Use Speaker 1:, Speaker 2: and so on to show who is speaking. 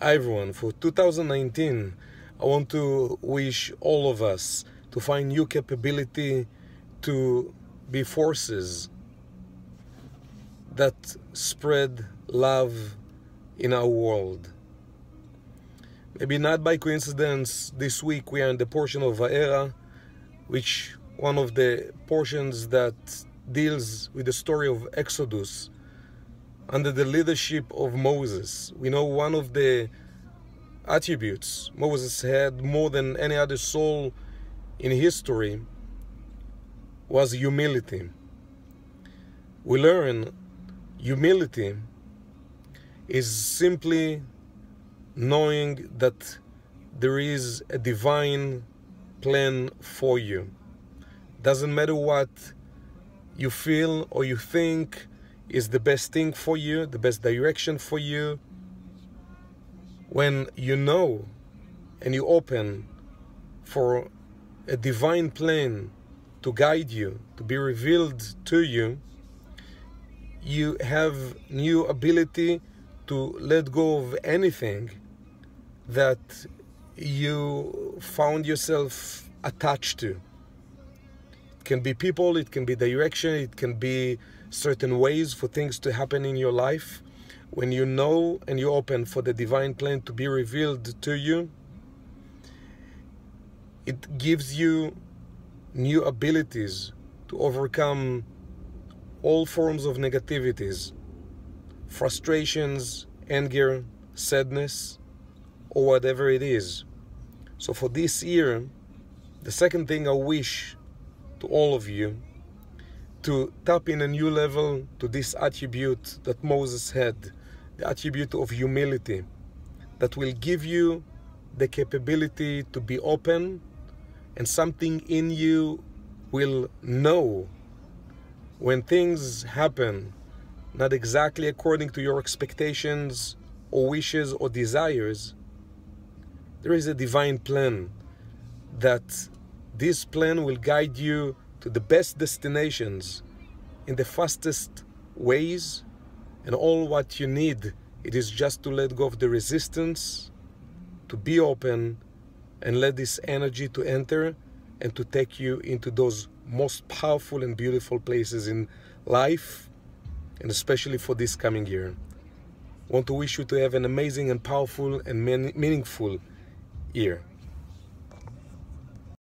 Speaker 1: Hi everyone, for 2019, I want to wish all of us to find new capability to be forces that spread love in our world. Maybe not by coincidence, this week we are in the portion of Va'era, which one of the portions that deals with the story of Exodus under the leadership of Moses. We know one of the attributes Moses had more than any other soul in history was humility. We learn humility is simply knowing that there is a divine plan for you. Doesn't matter what you feel or you think is the best thing for you, the best direction for you. When you know and you open for a divine plan to guide you, to be revealed to you, you have new ability to let go of anything that you found yourself attached to. It can be people, it can be direction, it can be certain ways for things to happen in your life. When you know and you open for the divine plan to be revealed to you, it gives you new abilities to overcome all forms of negativities, frustrations, anger, sadness, or whatever it is. So for this year, the second thing I wish to all of you to tap in a new level to this attribute that Moses had, the attribute of humility, that will give you the capability to be open and something in you will know when things happen not exactly according to your expectations or wishes or desires, there is a divine plan that this plan will guide you to the best destinations in the fastest ways and all what you need it is just to let go of the resistance to be open and let this energy to enter and to take you into those most powerful and beautiful places in life and especially for this coming year. Want to wish you to have an amazing and powerful and meaningful year